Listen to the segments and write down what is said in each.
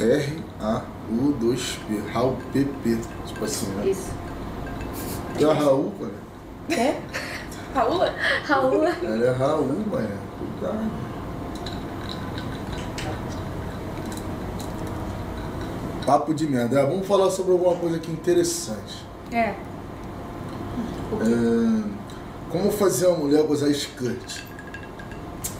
R-A-U-2-P. Raul PP. Tipo assim, né? Isso. E a Raul, mano? É? Raula? Raul. Ela é Raul, mano. Cuidado. Papo de merda. Ah, Vamos falar sobre alguma coisa aqui interessante. É. É, como fazer uma mulher gozar skirt?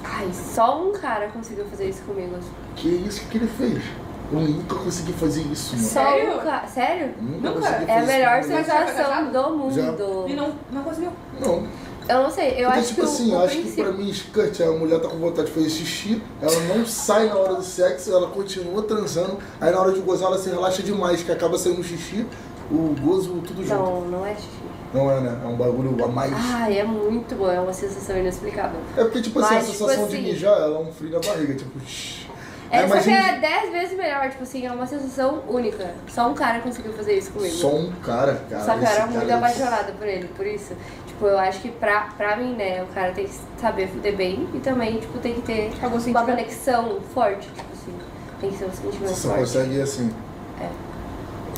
Ai, só um cara conseguiu fazer isso comigo. Que isso que ele fez? Eu nunca consegui fazer isso, mano. Só Sério? cara. Sério? Nunca Nunca? É a melhor já sensação do mundo. E não, não conseguiu. Não. Eu não sei, eu Porque, acho tipo que o, assim, eu acho que princípio... pra mim, skirt, a mulher tá com vontade de fazer xixi, ela não sai na hora do sexo, ela continua transando, aí na hora de gozar ela se relaxa demais, que acaba saindo xixi, o gozo, tudo junto. Não, não é xixi. Não é, né? É um bagulho a mais. Ai, é muito bom, é uma sensação inexplicável. É porque, tipo assim, Mas, a tipo sensação de assim- mijar, ela é um frio na barriga, tipo. shh. É, só que imagina- é 10 vezes melhor, tipo assim, é uma sensação única. Só um cara conseguiu fazer isso comigo. Só um cara, cara. Só que eu era cara muito é- apaixonada por ele, por isso. Tipo, eu acho que pra, pra mim, né, o cara tem que saber fuder bem e também, tipo, tem que ter Algum uma sentimento. conexão forte, tipo assim. Tem que ser um sentimento Você forte. consegue ir assim. É.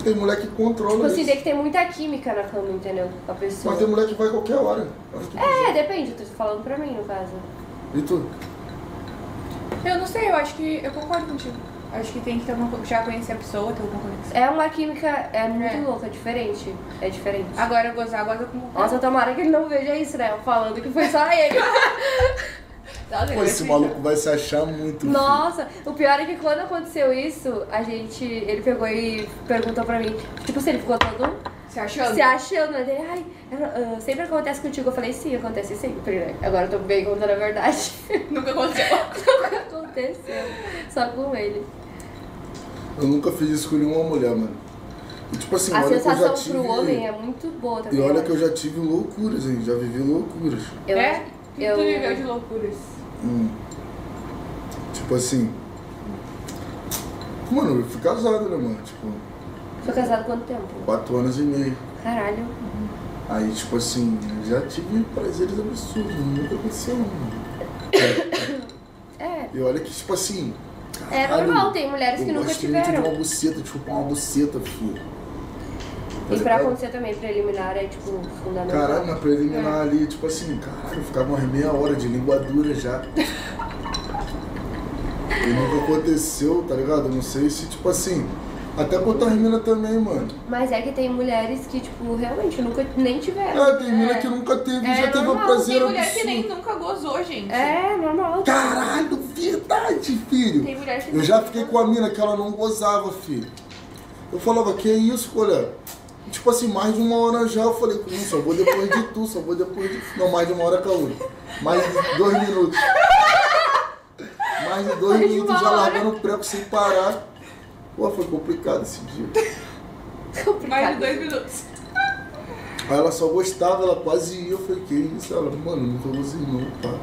Tem mulher que controla Tipo assim, isso. tem que ter muita química na cama, entendeu? Com a pessoa. Mas tem mulher que vai qualquer hora. É, depende, eu tô falando pra mim, no caso. E tu? Eu não sei, eu acho que. Eu concordo contigo. Acho que tem que ter uma. Já conhecer a pessoa, ter alguma conexão. É uma química, é muito É. louca, é diferente. É diferente. Agora gozar, goza com. Nossa, tomara que ele não veja isso, né? Eu falando que foi só ele. Nossa, Pô, esse maluco vai se achar muito. filho. Nossa, o pior é que quando aconteceu isso, a gente. Ele pegou e perguntou pra mim. Tipo, se ele ficou todo Se achando? se achando, né? Ele, ai, eu- eu- sempre acontece contigo. Eu falei, sim, acontece sempre, né? Agora eu tô bem contando a verdade. Nunca aconteceu. Nunca aconteceu. Só com ele. Eu nunca fiz isso com nenhuma mulher, mano. E, tipo assim, a olha que eu já sensação tive. pro homem é muito boa E também. olha eu que eu já tive loucuras, hein? Já vivi loucuras. Eu, é? Que eu- tu viveu de loucuras. Hum. Tipo assim. Mano, eu fui casado, né, mano? Tipo, Foi casado quanto tempo? quatro anos e meio. Caralho. Aí, tipo assim, já tive prazeres absurdos, nunca aconteceu, mano. É. E olha que, tipo assim. É caralho, normal, tem mulheres que eu nunca gosto muito tiveram. de uma buceta, chupar uma buceta, filho. Tá E pra ligado? acontecer também preliminar é tipo fundamental. Caralho, na preliminar ali, tipo assim, caralho, eu ficava umas meia hora de língua dura já. E nunca aconteceu, tá ligado? Eu não sei se, tipo assim, até com a mina também, mano. Mas é que tem mulheres que, tipo, realmente nunca nem tiveram. Ah, tem mina que nunca teve e É já teve normal, prazer Tem mulher que absurdo. nem nunca gozou, gente. É, normal. Caralho, verdade, filho. Tem mulher que Eu já fiquei com a mina que ela não gozava, filho. Eu falava, que isso, colher? Tipo assim, mais de uma hora já, eu falei, não, só vou depois de tu, só vou depois de Não, mais de uma hora, Caú. Mais de dois minutos. Mais de dois Mais de minutos uma já largando o preco sem parar. Pô, foi complicado esse dia. Complicado. mais de dois minutos. Aí ela só gostava, ela quase ia. Eu falei, que isso? Ela, mano, nunca gozei não, tá?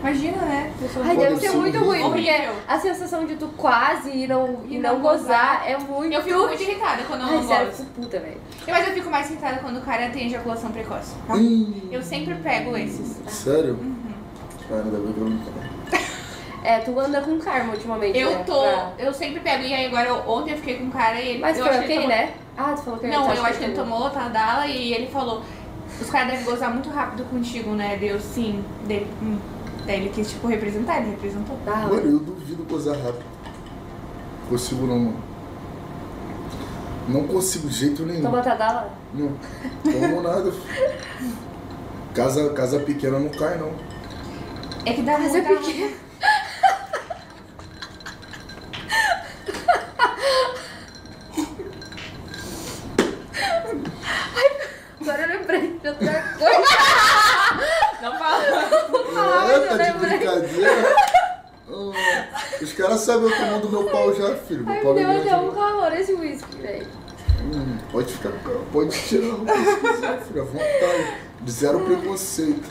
Imagina, né? Ai, deve ser muito ruim, porque a sensação de tu quase e não, e não não gozar gozar. é muito. Eu fico muito irritada quando eu Ai, não sério, eu gozo. fico puta, velho. Mas eu fico mais irritada quando o cara tem ejaculação precoce. tá? Hum, Eu sempre pego esses. sério? Uhum. Cara, ainda bem que eu não. É, tu anda com karma ultimamente. Eu né, tô. pra- Eu sempre pego. E aí agora eu- ontem eu fiquei com um cara e ele. Mas eu foi acho que ok, ele tomou- né? Ah, tu falou que Não, eu acho que ele tomou. Tadala e ele falou. Os caras devem gozar muito rápido contigo, né? Deu sim. Dele, hum. Daí ele quis, tipo, representar, ele representou. Ah, Mano, eu duvido gozar rápido. Consigo não, mano. Não consigo de jeito nenhum. Toma Tadala? Não. Tomo nada. Casa, casa pequena não cai, não. É que dá Mas é muita... pequeno. Agora eu lembrei de outra coisa. Não fala. falar, mas é, eu tá de lembrei. brincadeira. Ah, os caras sabem eu tomando meu pau já, filho. Meu Ai, pau é deu grande. até um calor esse whisky, velho. Hum, pode ficar, pode tirar o que quiser, filho, à vontade. De zero preconceito.